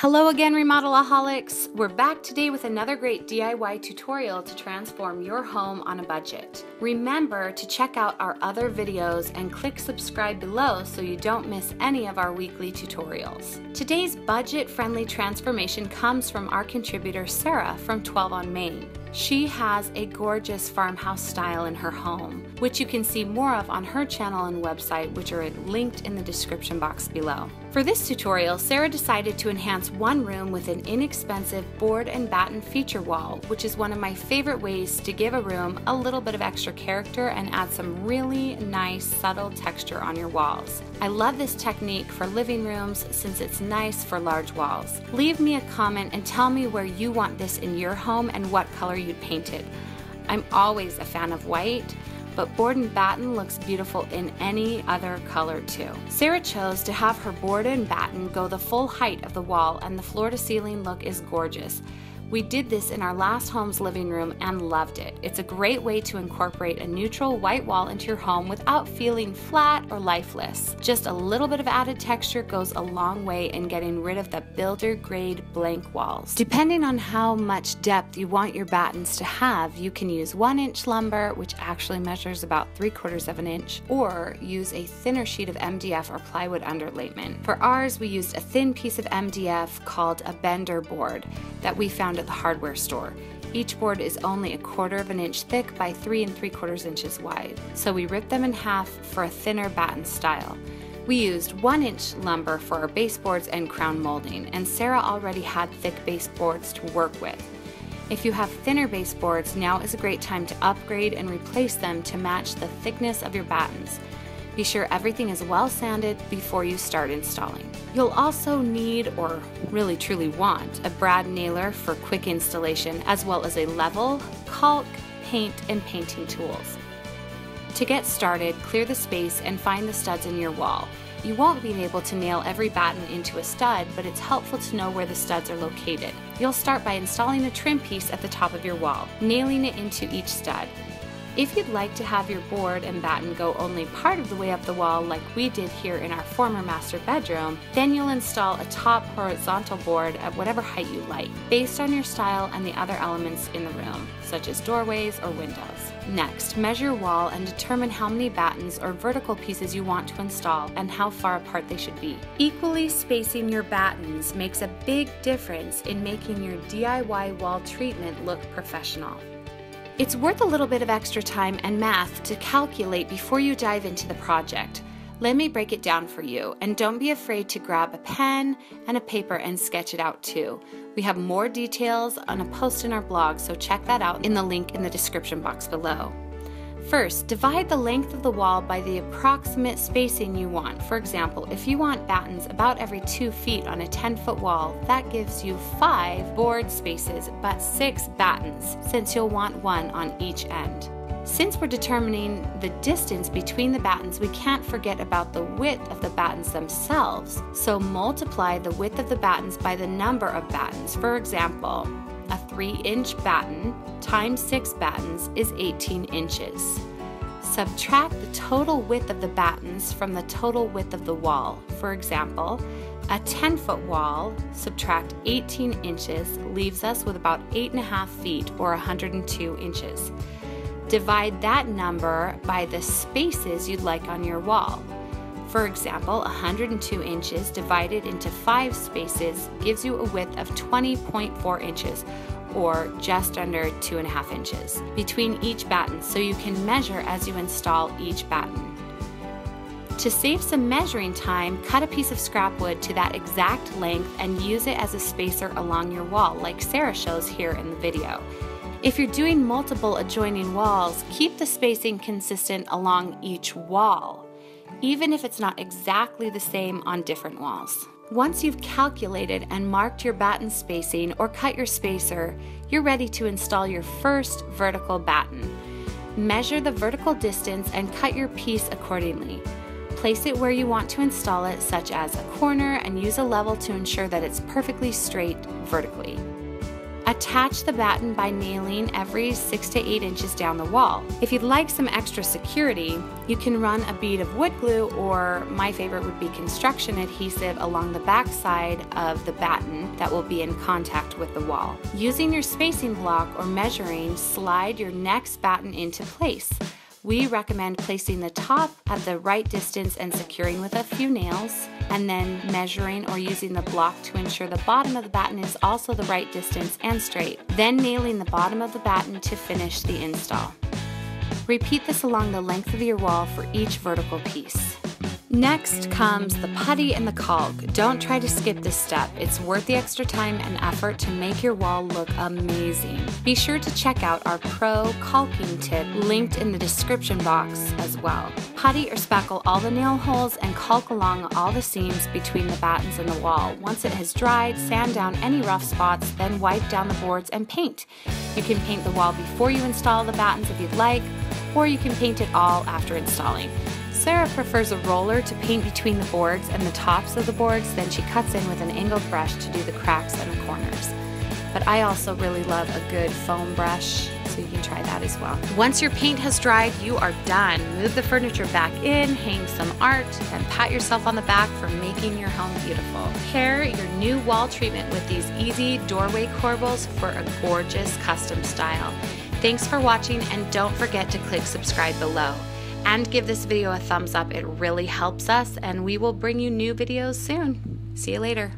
Hello again, Remodelaholics! We're back today with another great DIY tutorial to transform your home on a budget. Remember to check out our other videos and click subscribe below so you don't miss any of our weekly tutorials. Today's budget-friendly transformation comes from our contributor Sara from 12 on Main. She has a gorgeous farmhouse style in her home, which you can see more of on her channel and website, which are linked in the description box below. For this tutorial, Sara decided to enhance one room with an inexpensive board and batten feature wall, which is one of my favorite ways to give a room a little bit of extra character and add some really nice subtle texture on your walls. I love this technique for living rooms since it's nice for large walls. Leave me a comment and tell me where you want this in your home and what color you'd paint it. I'm always a fan of white, but board and batten looks beautiful in any other color too. Sara chose to have her board and batten go the full height of the wall and the floor to ceiling look is gorgeous. We did this in our last home's living room and loved it. It's a great way to incorporate a neutral white wall into your home without feeling flat or lifeless. Just a little bit of added texture goes a long way in getting rid of the builder grade blank walls. Depending on how much depth you want your battens to have, you can use one inch lumber, which actually measures about three quarters of an inch, or use a thinner sheet of MDF or plywood underlayment. For ours, we used a thin piece of MDF called a bender board that we found at the hardware store. Each board is only a quarter of an inch thick by three and three quarters inches wide, so we ripped them in half for a thinner batten style. We used one inch lumber for our baseboards and crown molding, and Sarah already had thick baseboards to work with. If you have thinner baseboards, now is a great time to upgrade and replace them to match the thickness of your battens. Be sure everything is well sanded before you start installing. You'll also need, or really truly want, a brad nailer for quick installation, as well as a level, caulk, paint, and painting tools. To get started, clear the space and find the studs in your wall. You won't be able to nail every batten into a stud, but it's helpful to know where the studs are located. You'll start by installing a trim piece at the top of your wall, nailing it into each stud. If you'd like to have your board and batten go only part of the way up the wall like we did here in our former master bedroom, then you'll install a top horizontal board at whatever height you like, based on your style and the other elements in the room, such as doorways or windows. Next, measure wall and determine how many battens or vertical pieces you want to install and how far apart they should be. Equally spacing your battens makes a big difference in making your DIY wall treatment look professional. It's worth a little bit of extra time and math to calculate before you dive into the project. Let me break it down for you, and don't be afraid to grab a pen and a paper and sketch it out too. We have more details on a post in our blog, so check that out in the link in the description box below. First, divide the length of the wall by the approximate spacing you want. For example, if you want battens about every 2 feet on a 10 foot wall, that gives you 5 board spaces but 6 battens, since you'll want one on each end. Since we're determining the distance between the battens, we can't forget about the width of the battens themselves. So multiply the width of the battens by the number of battens. For example, a 3 inch batten times 6 battens is 18 inches. Subtract the total width of the battens from the total width of the wall. For example, a 10 foot wall, subtract 18 inches, leaves us with about 8.5 feet or 102 inches. Divide that number by the spaces you'd like on your wall. For example, 102 inches divided into 5 spaces gives you a width of 20.4 inches, or just under 2.5 inches, between each batten so you can measure as you install each batten. To save some measuring time, cut a piece of scrap wood to that exact length and use it as a spacer along your wall, like Sara shows here in the video. If you're doing multiple adjoining walls, keep the spacing consistent along each wall even if it's not exactly the same on different walls. Once you've calculated and marked your batten spacing or cut your spacer, you're ready to install your first vertical batten. Measure the vertical distance and cut your piece accordingly. Place it where you want to install it, such as a corner, and use a level to ensure that it's perfectly straight vertically. Attach the batten by nailing every 6 to 8 inches down the wall. If you'd like some extra security, you can run a bead of wood glue or my favorite would be construction adhesive along the back side of the batten that will be in contact with the wall. Using your spacing block or measuring, slide your next batten into place. We recommend placing the top at the right distance and securing with a few nails, and then measuring or using the block to ensure the bottom of the batten is also the right distance and straight. Then nailing the bottom of the batten to finish the install. Repeat this along the length of your wall for each vertical piece. Next comes the putty and the caulk. Don't try to skip this step. It's worth the extra time and effort to make your wall look amazing. Be sure to check out our pro caulking tip linked in the description box as well. Putty or spackle all the nail holes and caulk along all the seams between the battens and the wall. Once it has dried, sand down any rough spots, then wipe down the boards and paint. You can paint the wall before you install the battens if you'd like, or you can paint it all after installing. Sara prefers a roller to paint between the boards and the tops of the boards, then she cuts in with an angled brush to do the cracks and the corners. But I also really love a good foam brush, so you can try that as well. Once your paint has dried, you are done. Move the furniture back in, hang some art, and pat yourself on the back for making your home beautiful. Pair your new wall treatment with these easy doorway corbels for a gorgeous custom style. Thanks for watching and don't forget to click subscribe below and give this video a thumbs up. It really helps us, and we will bring you new videos soon. See you later.